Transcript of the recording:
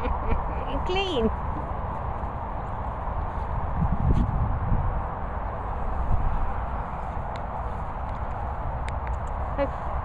Clean. Okay.